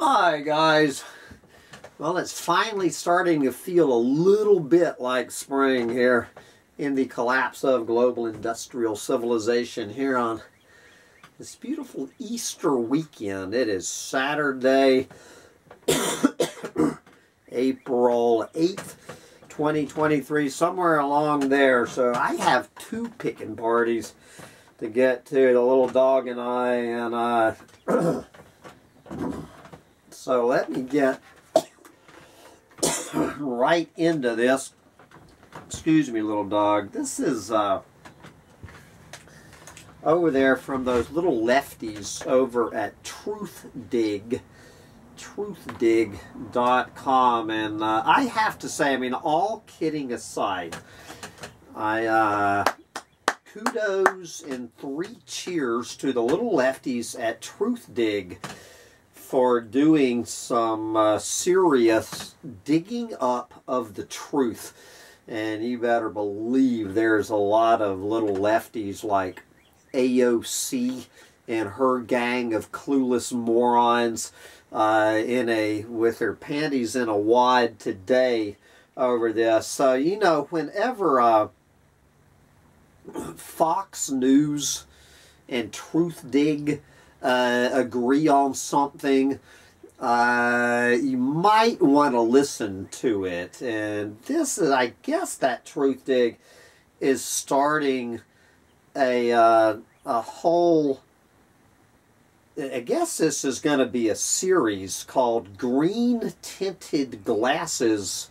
Hi guys. Well, it's finally starting to feel a little bit like spring here in the collapse of global industrial civilization here on this beautiful Easter weekend. It is Saturday, April 8th, 2023, somewhere along there. So I have two picking parties to get to, the little dog and I, and uh, so let me get right into this. Excuse me, little dog. This is uh, over there from those little lefties over at TruthDig, truthdig.com. And uh, I have to say, I mean, all kidding aside, I uh, kudos and three cheers to the little lefties at TruthDig for doing some uh, serious digging up of the truth. And you better believe there's a lot of little lefties like AOC and her gang of clueless morons uh, in a with their panties in a wad today over this. So you know, whenever uh, Fox News and Truth Dig uh, agree on something, uh, you might want to listen to it. And this is, I guess, that Truth Dig is starting a uh, a whole. I guess this is going to be a series called Green Tinted Glasses.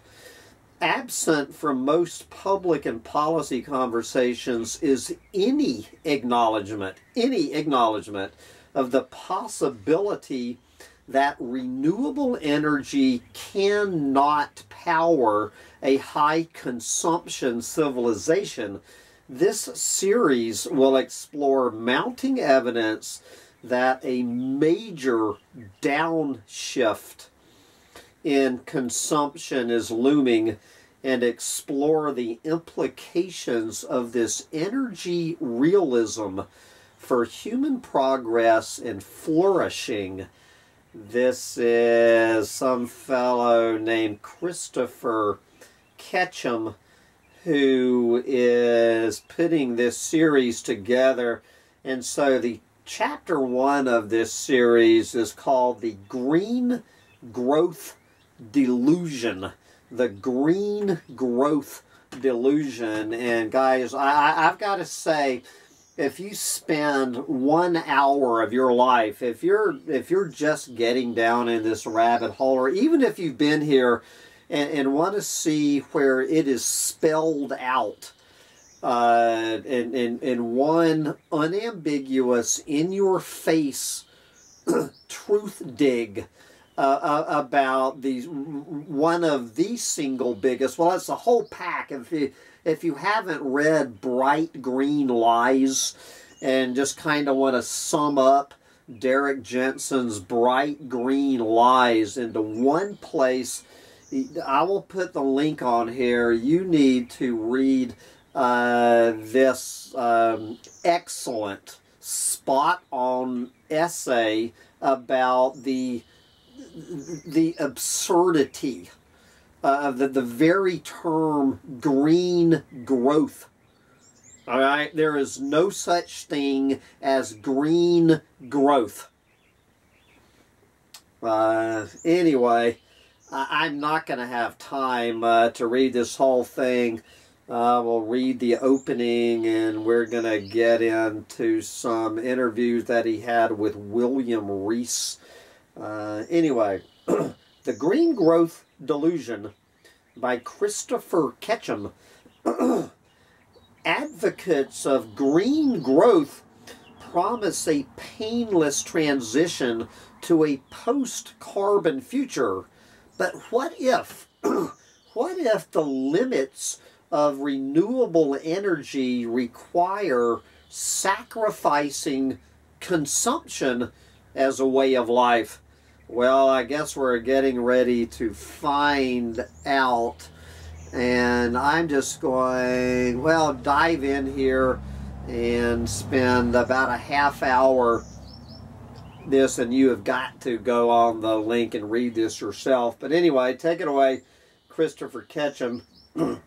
Absent from most public and policy conversations is any acknowledgement, any acknowledgement of the possibility that renewable energy cannot power a high consumption civilization. This series will explore mounting evidence that a major downshift in consumption is looming and explore the implications of this energy realism for human progress and flourishing. This is some fellow named Christopher Ketchum who is putting this series together. And so the chapter one of this series is called The Green Growth Delusion. The Green Growth Delusion. And guys, I, I've got to say, if you spend one hour of your life, if you're if you're just getting down in this rabbit hole, or even if you've been here and, and want to see where it is spelled out uh, in, in, in one unambiguous, in your face truth dig uh, uh, about these one of the single biggest, well, it's a whole pack. of if you haven't read Bright Green Lies and just kind of want to sum up Derrick Jensen's Bright Green Lies into one place, I will put the link on here. You need to read uh, this um, excellent, spot on essay about the the absurdity uh, the, the very term green growth. All right, there is no such thing as green growth. Uh, anyway, I, am not going to have time uh, to read this whole thing. Uh, we'll read the opening and we're going to get into some interviews that he had with William Rees. Uh, anyway, the green growth Delusion by Christopher Ketchum. Advocates of green growth promise a painless transition to a post-carbon future. But what if, what if the limits of renewable energy require sacrificing consumption as a way of life? Well, I guess we're getting ready to find out. And I'm just going, well, dive in here and spend about a half hour this, and you have got to go on the link and read this yourself. But anyway, take it away, Christopher Ketchum.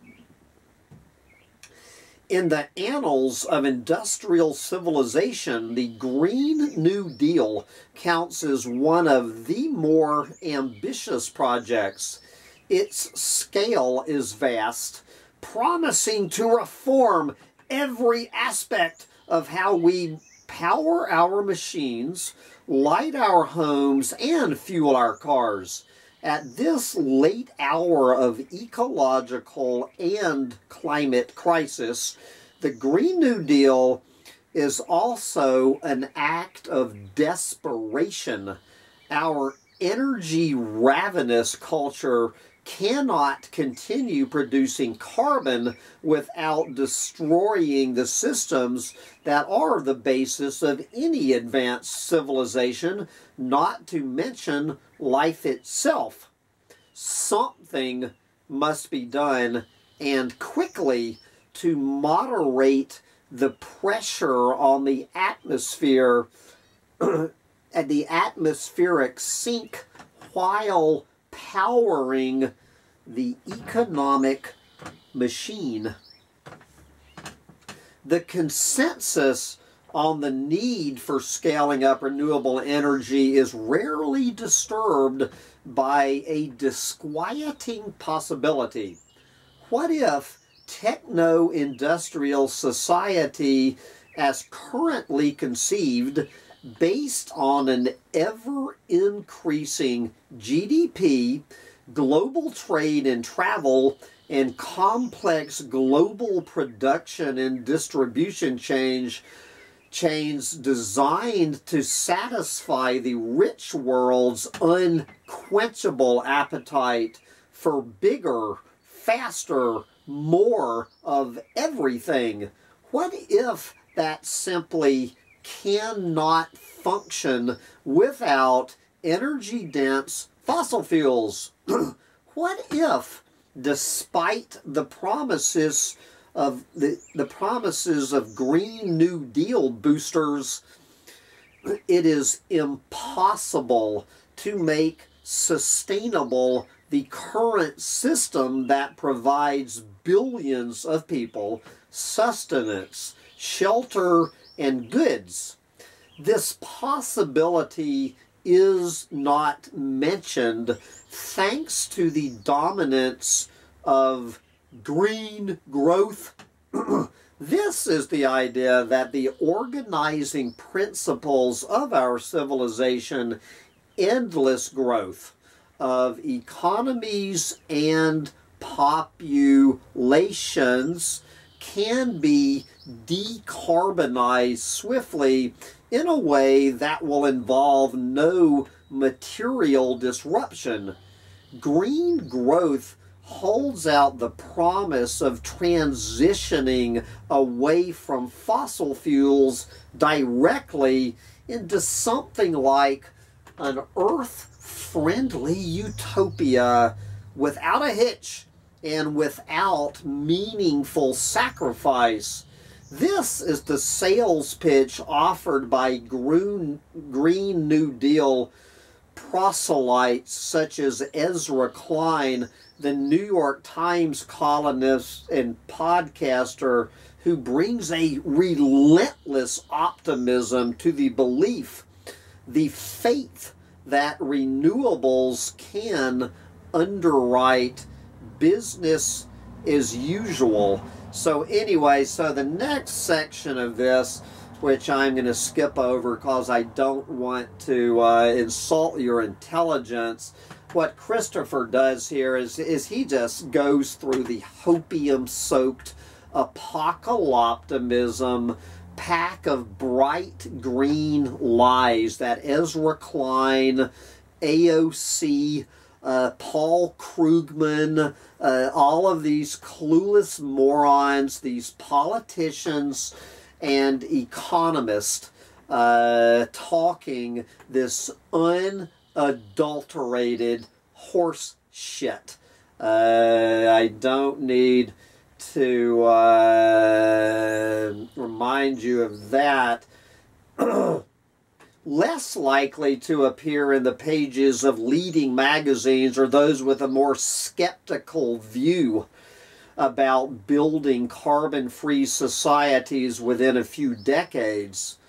In the annals of industrial civilization, the Green New Deal counts as one of the more ambitious projects. Its scale is vast, promising to reform every aspect of how we power our machines, light our homes, and fuel our cars. At this late hour of ecological and climate crisis, the Green New Deal is also an act of desperation. Our energy ravenous culture cannot continue producing carbon without destroying the systems that are the basis of any advanced civilization, not to mention life itself. Something must be done and quickly to moderate the pressure on the atmosphere at the atmospheric sink while powering the economic machine. The consensus on the need for scaling up renewable energy is rarely disturbed by a disquieting possibility. What if techno industrial society, as currently conceived, based on an ever increasing GDP, global trade and travel, and complex global production and distribution change chains designed to satisfy the rich world's unquenchable appetite for bigger, faster, more of everything. What if that simply cannot function without energy dense fossil fuels? what if, despite the promises of the, the promises of Green New Deal boosters, it is impossible to make sustainable the current system that provides billions of people sustenance, shelter, and goods. This possibility is not mentioned thanks to the dominance of green growth. this is the idea that the organizing principles of our civilization, endless growth of economies and populations, can be decarbonized swiftly in a way that will involve no material disruption. Green growth holds out the promise of transitioning away from fossil fuels directly into something like an earth friendly utopia without a hitch and without meaningful sacrifice. This is the sales pitch offered by Green, Green New Deal proselytes such as Ezra Klein, the New York Times columnist and podcaster who brings a relentless optimism to the belief, the faith that renewables can underwrite business as usual. So anyway, so the next section of this, which I'm going to skip over because I don't want to uh, insult your intelligence, what Christopher does here is, is he just goes through the hopium-soaked apocalyptimism pack of bright green lies that Ezra Klein, AOC, uh, Paul Krugman, uh, all of these clueless morons, these politicians and economists uh, talking this unadulterated horse shit. Uh, I don't need to uh, remind you of that. less likely to appear in the pages of leading magazines or those with a more skeptical view about building carbon free societies within a few decades.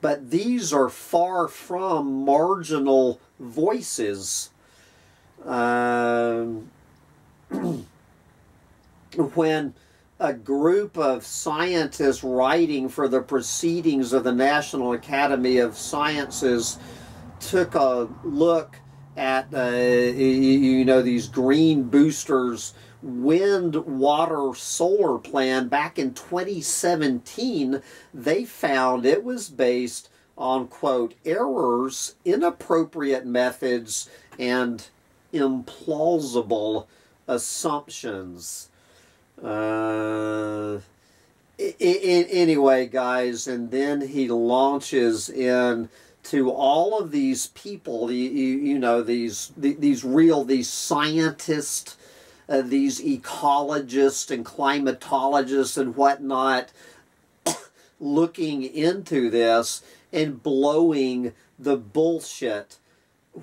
But these are far from marginal voices. Um, when a group of scientists writing for the proceedings of the National Academy of Sciences took a look at uh, you know these green boosters wind water solar plan back in 2017 they found it was based on quote errors inappropriate methods and implausible assumptions. Uh, anyway, guys, and then he launches in to all of these people, you, you know, these these real, these scientists, uh, these ecologists and climatologists and whatnot, looking into this and blowing the bullshit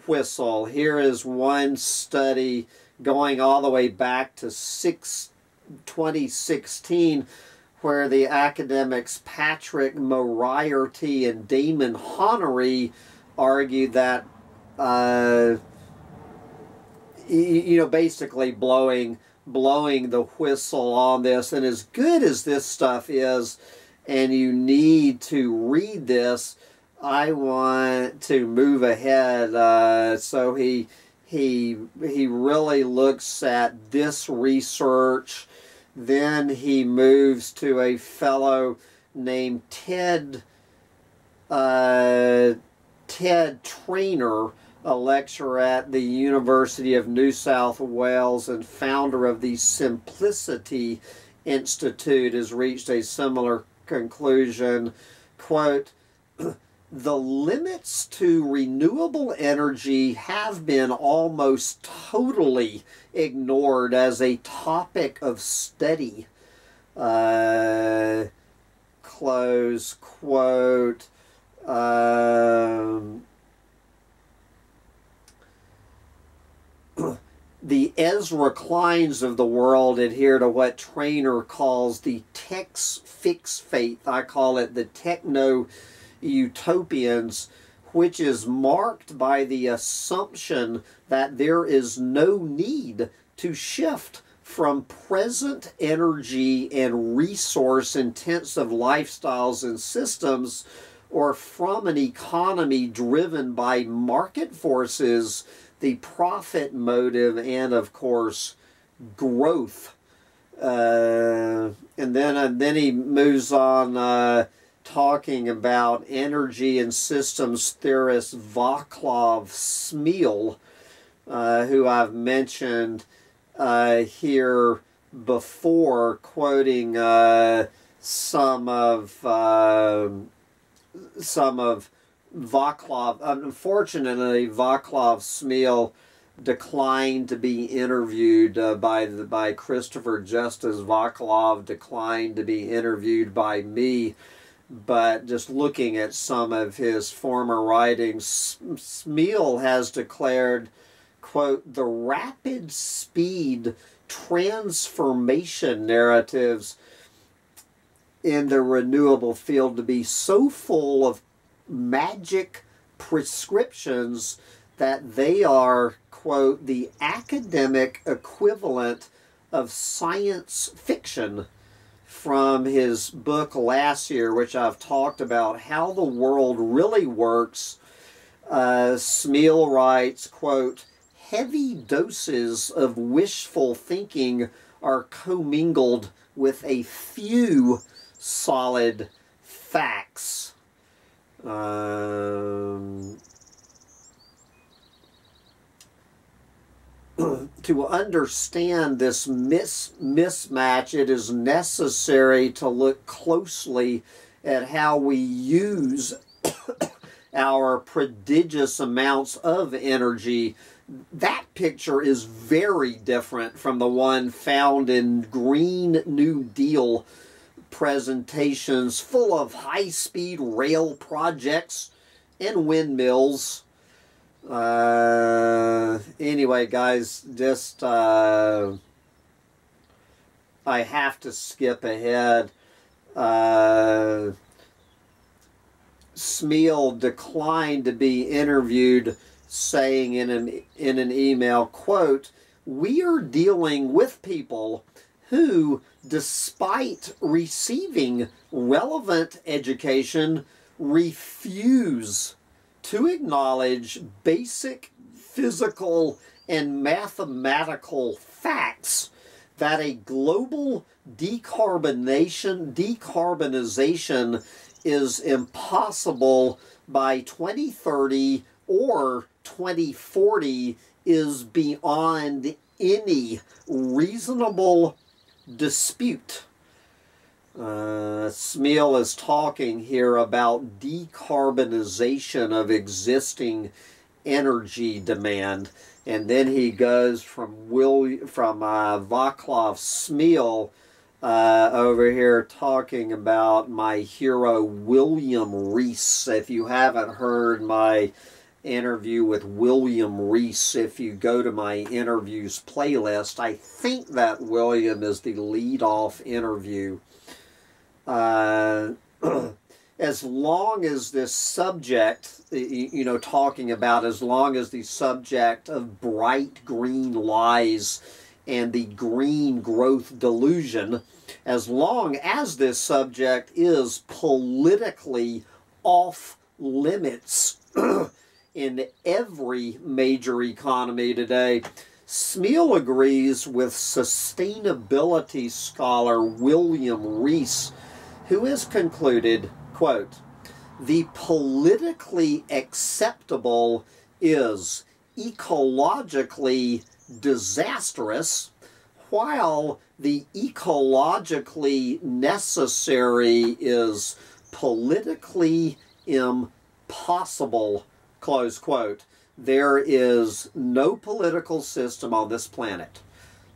whistle. Here is one study going all the way back to six 2016 where the academics Patrick Moriarty and Damon Honnery argued that, uh, you know, basically blowing blowing the whistle on this. And as good as this stuff is, and you need to read this, I want to move ahead. Uh, so he he he really looks at this research then he moves to a fellow named Ted uh, Ted Trainer, a lecturer at the University of New South Wales and founder of the Simplicity Institute, has reached a similar conclusion. Quote, the limits to renewable energy have been almost totally ignored as a topic of study. Uh, close quote. Um, the Ezra Kleins of the world adhere to what Trainer calls the Tech Fix faith. I call it the techno utopians, which is marked by the assumption that there is no need to shift from present energy and resource intensive lifestyles and systems or from an economy driven by market forces, the profit motive, and of course, growth. Uh, and then, uh, then he moves on. Uh, talking about energy and systems theorist Vaclav Smil, uh, who I've mentioned uh, here before, quoting uh, some of um, some of Vaclav. Unfortunately, Vaclav Smil declined to be interviewed uh, by the, by Christopher Justice Vaclav declined to be interviewed by me but just looking at some of his former writings, Smil has declared, quote, the rapid speed transformation narratives in the renewable field to be so full of magic prescriptions that they are, quote, the academic equivalent of science fiction from his book last year, which I've talked about how the world really works. Uh, Smil writes, quote, heavy doses of wishful thinking are commingled with a few solid facts. Um, to understand this mis mismatch, it is necessary to look closely at how we use our prodigious amounts of energy. That picture is very different from the one found in Green New Deal presentations full of high-speed rail projects and windmills. Uh, anyway, guys, just uh, I have to skip ahead. Uh, Smil declined to be interviewed, saying in an in an email, "quote We are dealing with people who, despite receiving relevant education, refuse to acknowledge basic physical and mathematical facts that a global decarbonation decarbonization is impossible by 2030 or 2040 is beyond any reasonable dispute. Uh, Smil is talking here about decarbonization of existing energy demand. And then he goes from Will from uh, Vaclav Smil uh, over here talking about my hero William Rees. If you haven't heard my interview with William Rees. if you go to my interviews playlist, I think that William is the lead-off interview. Uh, as long as this subject, you know, talking about as long as the subject of bright green lies and the green growth delusion, as long as this subject is politically off limits in every major economy today, Smil agrees with sustainability scholar William Rees, who has concluded, quote, the politically acceptable is ecologically disastrous, while the ecologically necessary is politically impossible, close quote. There is no political system on this planet,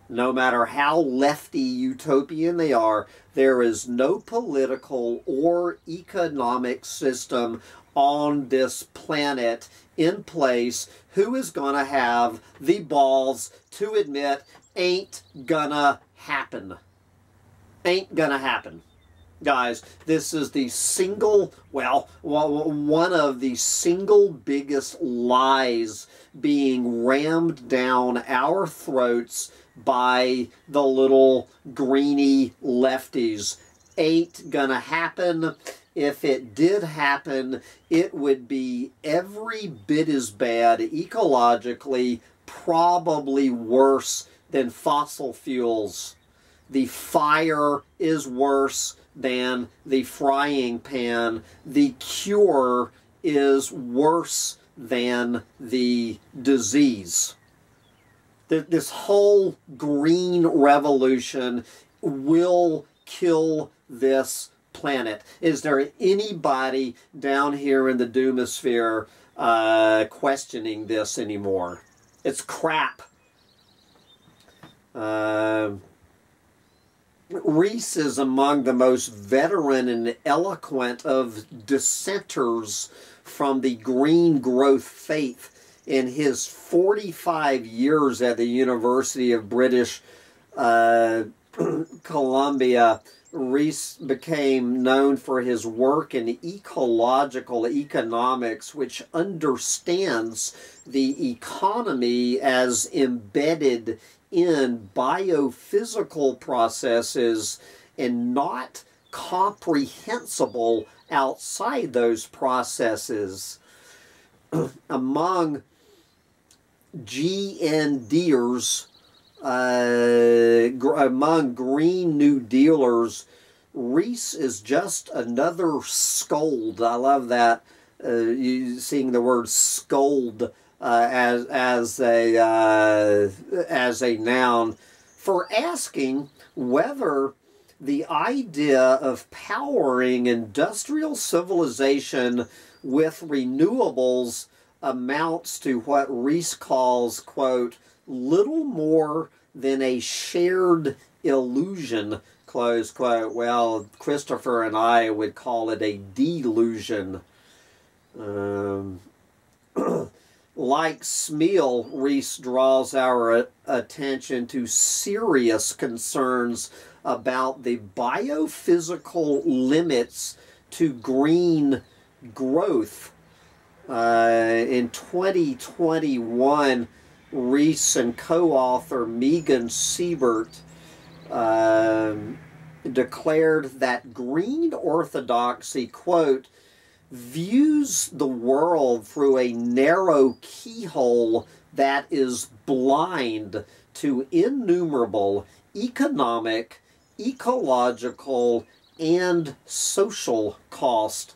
no matter how lefty utopian they are, there is no political or economic system on this planet in place who is going to have the balls to admit ain't gonna happen. Ain't gonna happen. Guys, this is the single, well, one of the single biggest lies being rammed down our throats by the little greeny lefties. Ain't gonna happen if it did happen, it would be every bit as bad ecologically, probably worse than fossil fuels. The fire is worse than the frying pan. The cure is worse than the disease. This whole green revolution will kill this planet. Is there anybody down here in the Doomosphere uh, questioning this anymore? It's crap. Uh, Rees is among the most veteran and eloquent of dissenters from the green growth faith in his 45 years at the University of British uh, Columbia. Rees became known for his work in ecological economics, which understands the economy as embedded in biophysical processes and not comprehensible outside those processes. Among GNDers, uh, among Green New Dealers, Rees is just another scold. I love that, uh, you seeing the word scold uh, as as a uh, as a noun for asking whether the idea of powering industrial civilization with renewables amounts to what Rees calls quote little more than a shared illusion, close quote. Well, Christopher and I would call it a delusion. Um, like Smil, Rees draws our attention to serious concerns about the biophysical limits to green growth. Uh, in 2021, Rees and co-author Megan Seibert um, declared that green orthodoxy, quote, views the world through a narrow keyhole that is blind to innumerable economic, ecological, and social cost,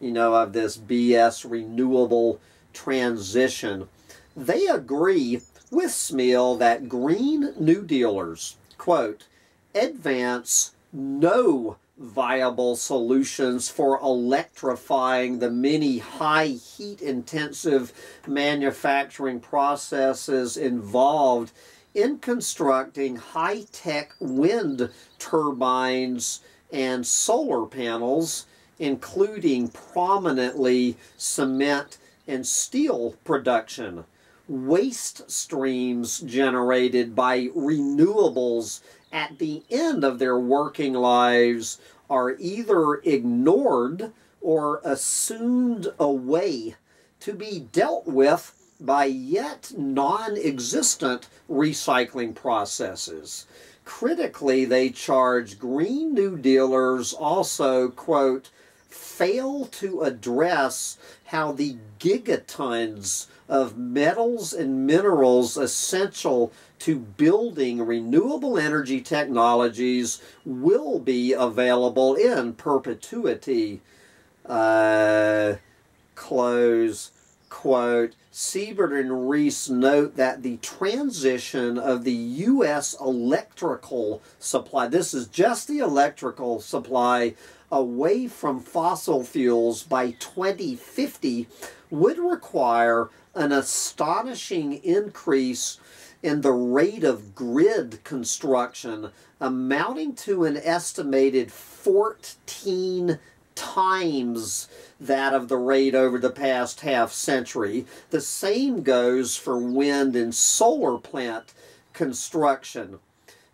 you know, of this BS renewable transition. They agree with Smil that Green New Dealers, quote, advance no viable solutions for electrifying the many high heat intensive manufacturing processes involved in constructing high tech wind turbines and solar panels, including prominently cement and steel production. Waste streams generated by renewables at the end of their working lives are either ignored or assumed away to be dealt with by yet non-existent recycling processes. Critically, they charge Green New Dealers also, quote, fail to address how the gigatons of metals and minerals essential to building renewable energy technologies will be available in perpetuity. Uh, close quote. Seibert and Rees note that the transition of the U.S. electrical supply, this is just the electrical supply, away from fossil fuels by 2050 would require an astonishing increase in the rate of grid construction amounting to an estimated 14 times that of the rate over the past half century. The same goes for wind and solar plant construction.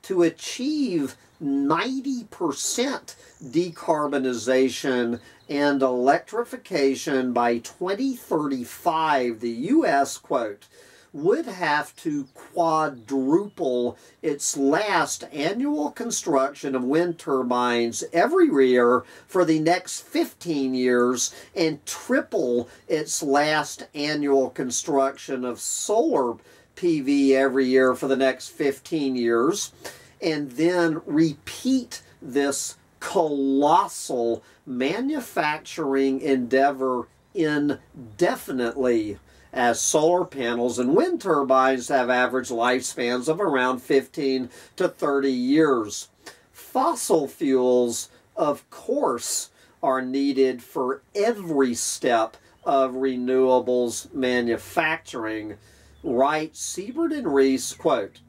To achieve 90% decarbonization and electrification by 2035, the U.S., quote, would have to quadruple its last annual construction of wind turbines every year for the next 15 years and triple its last annual construction of solar PV every year for the next 15 years and then repeat this colossal manufacturing endeavor indefinitely as solar panels and wind turbines have average lifespans of around 15 to 30 years. Fossil fuels, of course, are needed for every step of renewables manufacturing. Write Seibert and Rees, quote,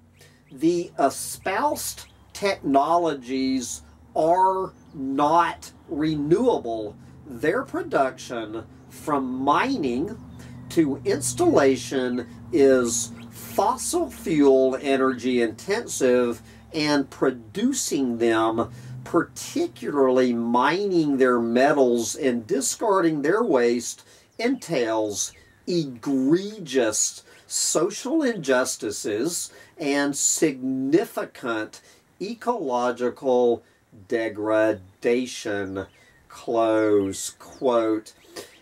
the espoused technologies are not renewable. Their production from mining to installation is fossil fuel energy intensive and producing them, particularly mining their metals and discarding their waste, entails egregious social injustices and significant ecological degradation. Close quote.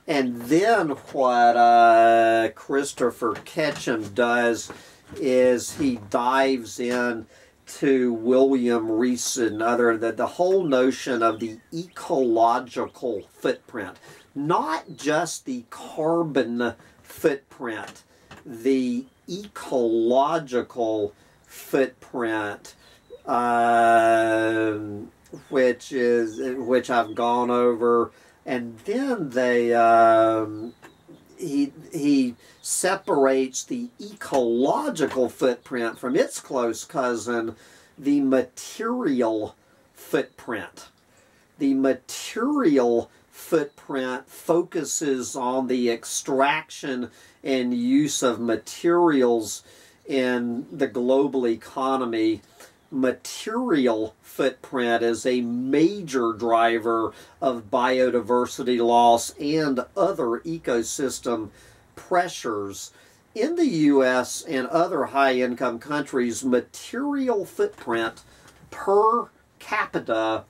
And then what uh, Christopher Ketchum does is he dives in to William Rees and other the, the whole notion of the ecological footprint, not just the carbon footprint, the ecological footprint, uh, which is which I've gone over and then they um, he he separates the ecological footprint from its close cousin, the material footprint. The material footprint focuses on the extraction and use of materials in the global economy. Material footprint is a major driver of biodiversity loss and other ecosystem pressures. In the U.S. and other high-income countries, material footprint per capita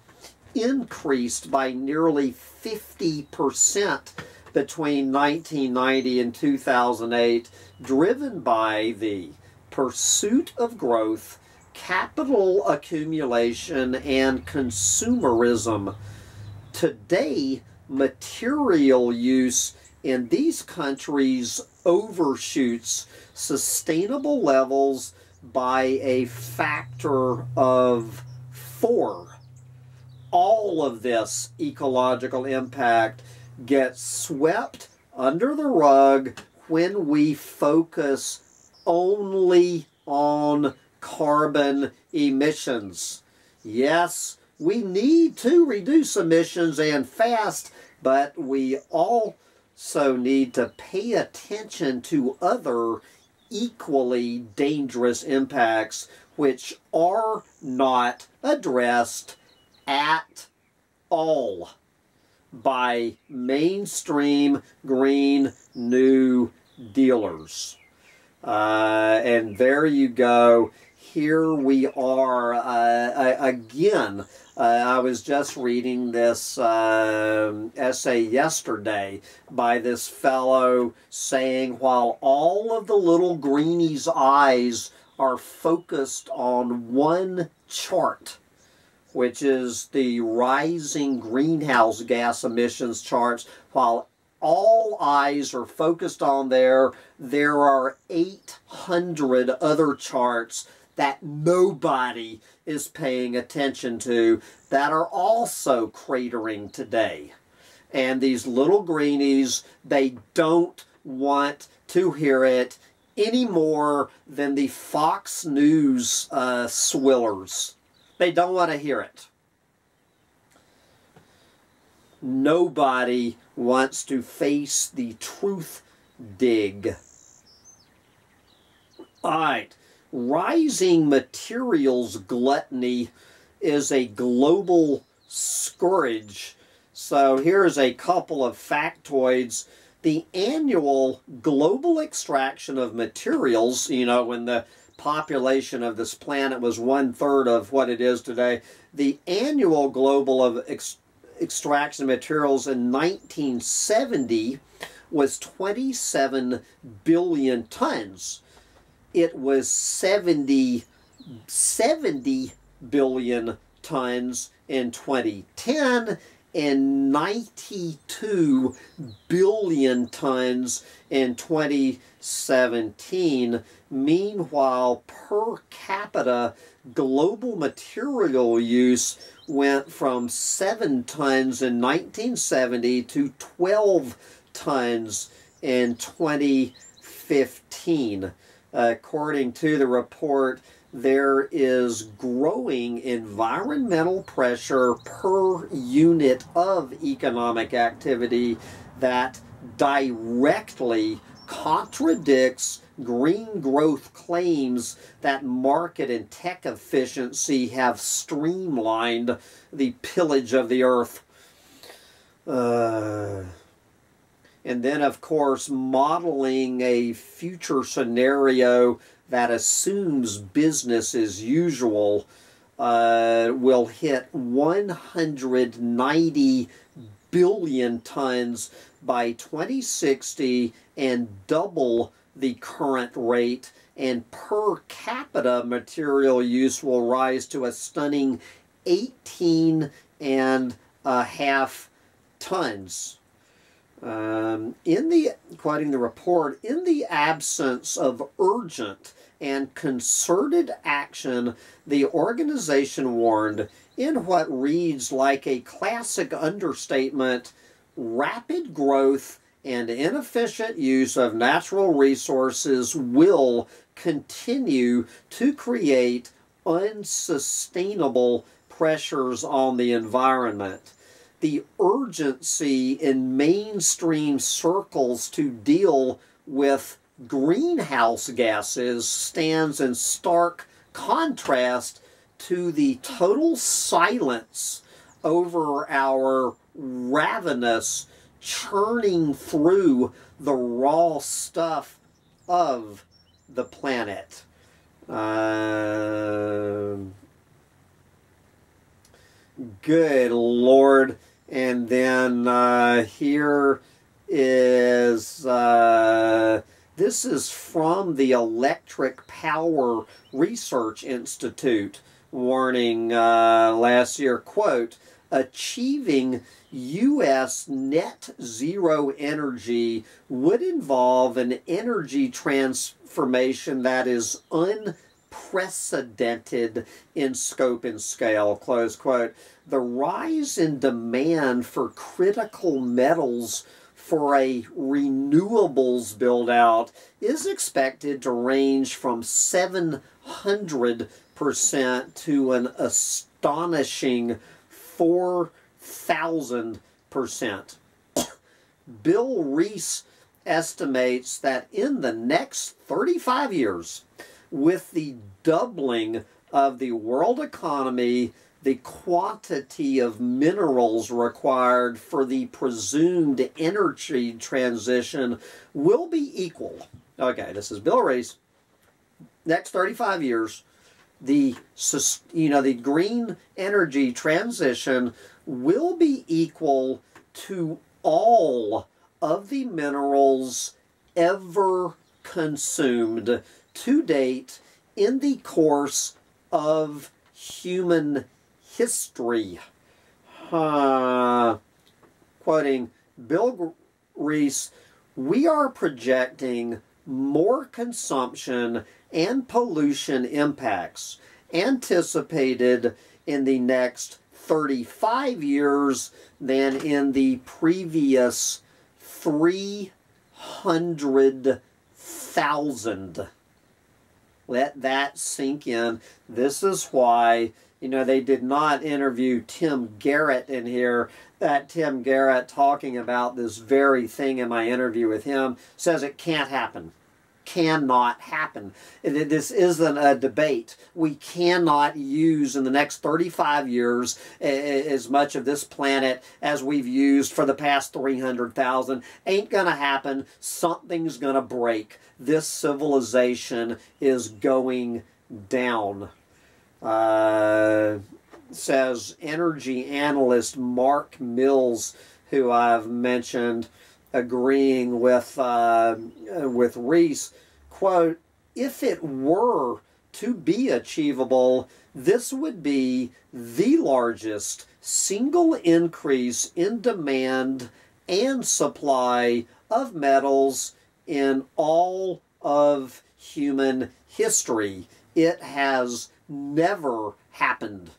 increased by nearly 50% between 1990 and 2008, driven by the pursuit of growth, capital accumulation, and consumerism. Today, material use in these countries overshoots sustainable levels by a factor of four. All of this ecological impact gets swept under the rug when we focus only on carbon emissions. Yes, we need to reduce emissions and fast, but we also need to pay attention to other equally dangerous impacts which are not addressed at all by mainstream green new dealers. Uh, and there you go. Here we are uh, again. Uh, I was just reading this um, essay yesterday by this fellow saying while all of the little greenies' eyes are focused on one chart, which is the rising greenhouse gas emissions charts, while all eyes are focused on there, there are 800 other charts that nobody is paying attention to that are also cratering today. And these little greenies, they don't want to hear it any more than the Fox News uh, swillers. They don't want to hear it. Nobody wants to face the truth dig. All right. Rising materials gluttony is a global scourge. So here's a couple of factoids. The annual global extraction of materials, you know, when the population of this planet was one third of what it is today, the annual global of ex extraction of materials in 1970 was 27 billion tons it was 70, 70 billion tons in 2010 and 92 billion tons in 2017. Meanwhile, per capita, global material use went from 7 tons in 1970 to 12 tons in 2015 according to the report, there is growing environmental pressure per unit of economic activity that directly contradicts green growth claims that market and tech efficiency have streamlined the pillage of the earth. Uh, and then, of course, modeling a future scenario that assumes business as usual uh, will hit 190 billion tons by 2060 and double the current rate and per capita material use will rise to a stunning 18 and a half tons. Um, in the, quoting the report, in the absence of urgent and concerted action, the organization warned, in what reads like a classic understatement, rapid growth and inefficient use of natural resources will continue to create unsustainable pressures on the environment the urgency in mainstream circles to deal with greenhouse gases stands in stark contrast to the total silence over our ravenous churning through the raw stuff of the planet. Uh, good Lord. And then uh, here is, uh, this is from the Electric Power Research Institute warning uh, last year, quote, achieving U.S. net zero energy would involve an energy transformation that is unprecedented in scope and scale, close quote. The rise in demand for critical metals for a renewables build out is expected to range from 700% to an astonishing 4,000%. Bill Rees estimates that in the next 35 years, with the doubling of the world economy, the quantity of minerals required for the presumed energy transition will be equal. Okay, this is Bill Rees. Next 35 years, the you know the green energy transition will be equal to all of the minerals ever consumed to date in the course of human history. Uh, quoting Bill Rees, we are projecting more consumption and pollution impacts anticipated in the next 35 years than in the previous 300,000. Let that sink in. This is why, you know, they did not interview Tim Garrett in here. That Tim Garrett talking about this very thing in my interview with him says it can't happen cannot happen. This isn't a debate. We cannot use in the next 35 years as much of this planet as we've used for the past 300,000. Ain't going to happen. Something's going to break. This civilization is going down. Uh, says energy analyst Mark Mills, who I've mentioned agreeing with uh, with Rees, quote, if it were to be achievable, this would be the largest single increase in demand and supply of metals in all of human history. It has never happened.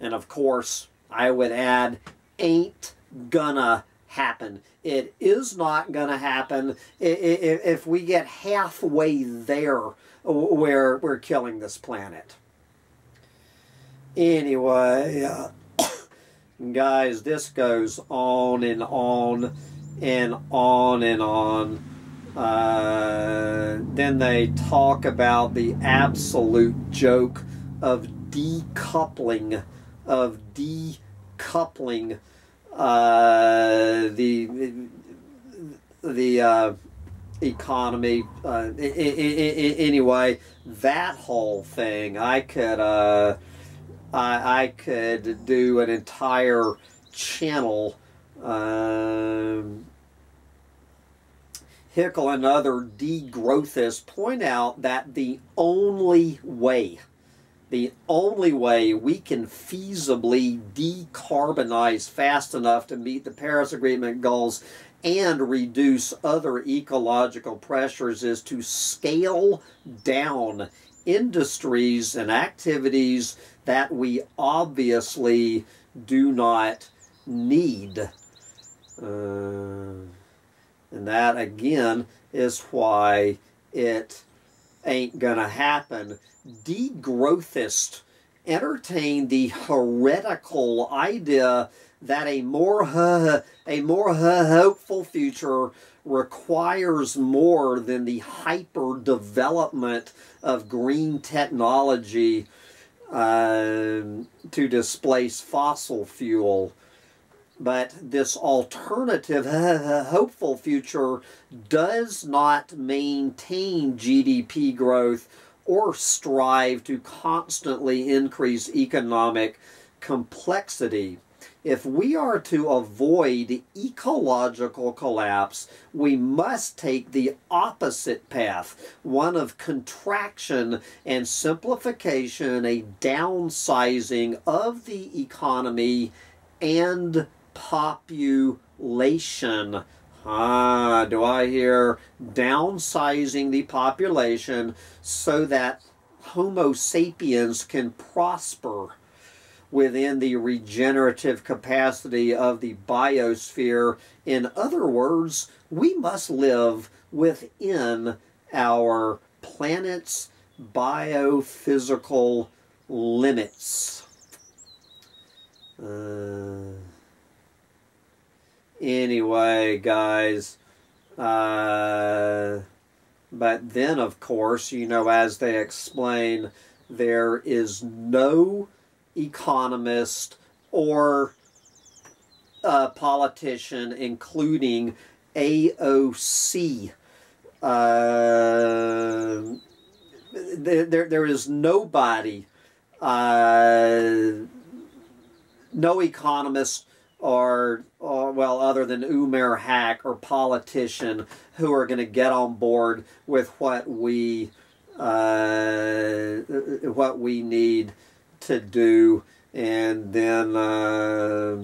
And of course, I would add, ain't gonna happen. It is not going to happen if we get halfway there where we're killing this planet. Anyway, uh, guys, this goes on and on and on and on. Uh, then they talk about the absolute joke of decoupling, of decoupling uh, the the uh, economy. Uh, anyway, that whole thing, I could uh, I, I could do an entire channel. Um, Hickel and other degrowthists point out that the only way the only way we can feasibly decarbonize fast enough to meet the Paris Agreement goals and reduce other ecological pressures is to scale down industries and activities that we obviously do not need. Uh, and that, again, is why it ain't gonna happen degrowthist entertain the heretical idea that a more a more hopeful future requires more than the hyper development of green technology uh, to displace fossil fuel. But this alternative, hopeful future does not maintain GDP growth or strive to constantly increase economic complexity. If we are to avoid ecological collapse, we must take the opposite path, one of contraction and simplification, a downsizing of the economy and population. Ah, do I hear downsizing the population so that Homo sapiens can prosper within the regenerative capacity of the biosphere. In other words, we must live within our planet's biophysical limits. Uh, anyway, guys, uh, but then, of course, you know, as they explain, there is no economist or politician, including AOC. Uh, there, there, there is nobody, uh, no economist or, or, well, other than Umair Haque or politician who are going to get on board with what we uh, what we need to do, and then uh,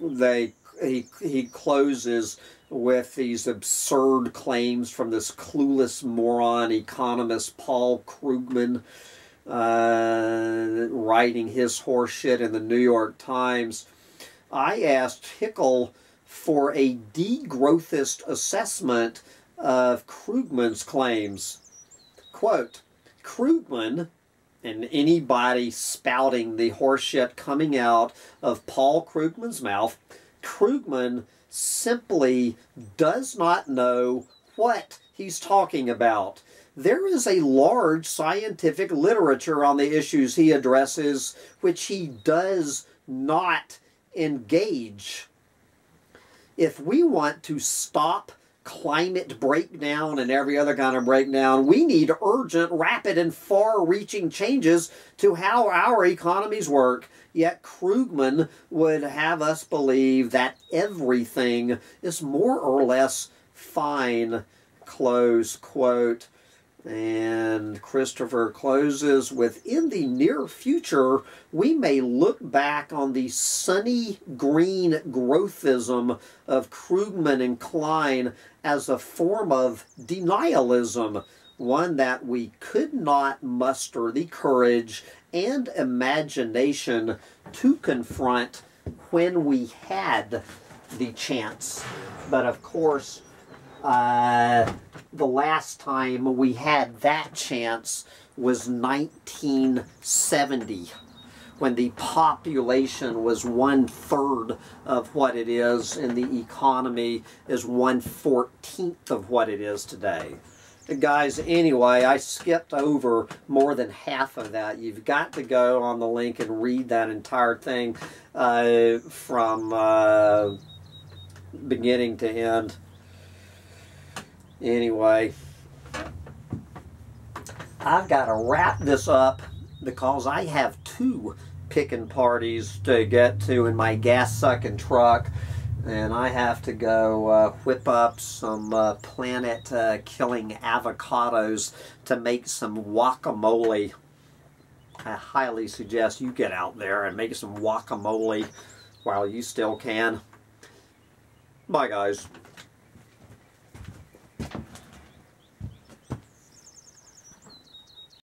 they he he closes with these absurd claims from this clueless moron economist Paul Krugman, uh, writing his horseshit in the New York Times. I asked Hickel for a degrowthist assessment of Krugman's claims. Quote, Krugman and anybody spouting the horseshit coming out of Paul Krugman's mouth, Krugman simply does not know what he's talking about. There is a large scientific literature on the issues he addresses, which he does not engage. If we want to stop climate breakdown and every other kind of breakdown. We need urgent, rapid, and far reaching changes to how our economies work. Yet Krugman would have us believe that everything is more or less fine. Close quote. And Christopher closes with In the near future, we may look back on the sunny green growthism of Krugman and Klein as a form of denialism, one that we could not muster the courage and imagination to confront when we had the chance. But of course, uh, the last time we had that chance was 1970 when the population was one third of what it is and the economy is one fourteenth of what it is today. Guys, anyway, I skipped over more than half of that. You've got to go on the link and read that entire thing uh, from uh, beginning to end. Anyway, I've got to wrap this up because I have two picking parties to get to in my gas sucking truck and I have to go uh, whip up some uh, planet uh, killing avocados to make some guacamole. I highly suggest you get out there and make some guacamole while you still can. Bye guys.